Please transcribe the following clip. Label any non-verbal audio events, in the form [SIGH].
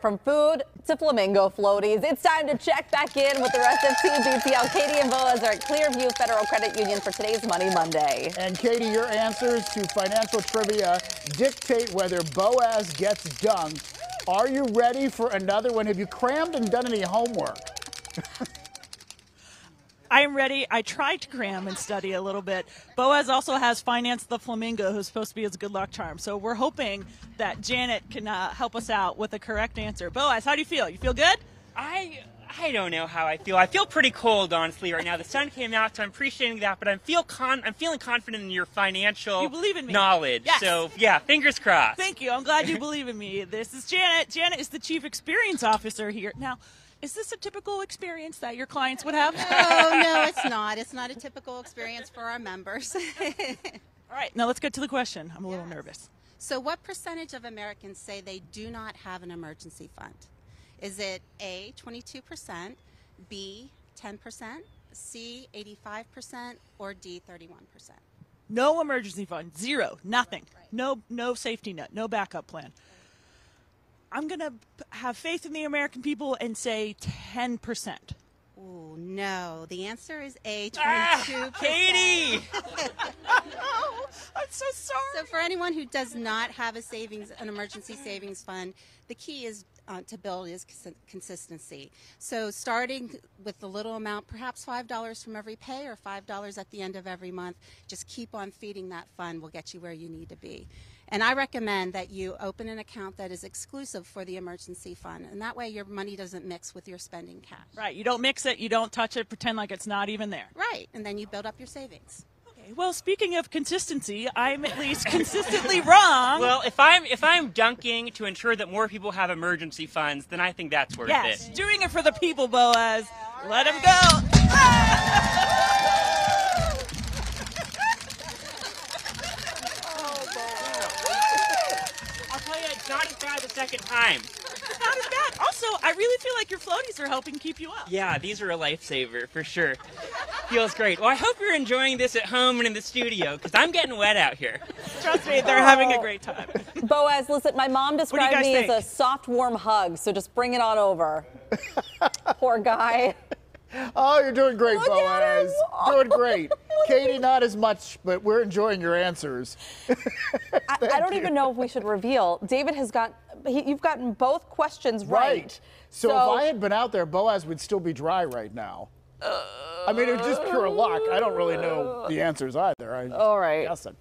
From food to flamingo floaties, it's time to check back in with the rest of PTL. Katie and Boaz are at Clearview Federal Credit Union for today's Money Monday. And Katie, your answers to financial trivia dictate whether Boaz gets dunked. Are you ready for another one? Have you crammed and done any homework? [LAUGHS] I am ready. I tried to cram and study a little bit. Boaz also has Finance the Flamingo, who's supposed to be his good luck charm. So we're hoping that Janet can uh, help us out with the correct answer. Boaz, how do you feel? You feel good? I I don't know how I feel. I feel pretty cold, honestly, right now. The sun came out, so I'm appreciating that. But I'm feel con- I'm feeling confident in your financial You believe in me. knowledge. Yes. So yeah, fingers crossed. Thank you. I'm glad you believe in me. This is Janet. Janet is the Chief Experience Officer here. Now, is this a typical experience that your clients would have? Oh, no, [LAUGHS] it's not. It's not a typical experience for our members. [LAUGHS] All right, now let's get to the question. I'm a little nervous. so, what percentage of Americans say they do not have an emergency fund? Is it A, 22%, B, 10%, C, 85%, or D, 31%? No emergency fund, zero, nothing. No no safety net, no backup plan. I'm going to have faith in the American people and say 10%. Ooh, no. The answer is A, 22%. Ah, Katie. [LAUGHS] So sorry. So, for anyone who does not have a savings, an emergency savings fund, the key is uh, to build is cons- consistency. So, starting with a little amount, perhaps five dollars from every pay or five dollars at the end of every month, just keep on feeding that fund will get you where you need to be. And I recommend that you open an account that is exclusive for the emergency fund, and that way your money doesn't mix with your spending cash. Right, you don't mix it, you don't touch it, pretend like it's not even there. Right, and then you build up your savings. Well, speaking of consistency, I'm at least [LAUGHS] consistently wrong. Well, if I'm if I'm dunking to ensure that more people have emergency funds, then I think that's worth yes, it. doing it for the people, Boaz. Let him go. I'll tell you, it's not as bad the second time. Not as bad. Also, I really feel like your floaties are helping keep you up. Yeah, these are a lifesaver for sure. Feels great. Well, I hope you're enjoying this at home and in the studio because I'm getting wet out here. Trust me, they're having a great time. [LAUGHS] Boaz, listen, my mom described me think? as a soft, warm hug, so just bring it on over. [LAUGHS] Poor guy. Oh, you're doing great, Look. Boaz. Doing great. [LAUGHS] Katie, not as much, but we're enjoying your answers. I, I don't even know if we should reveal. David has got, he, you've gotten both questions right. So, if I had been out there, Boaz would still be dry right now. I mean, it's just pure luck. I don't really know the answers either. I All right. guessing.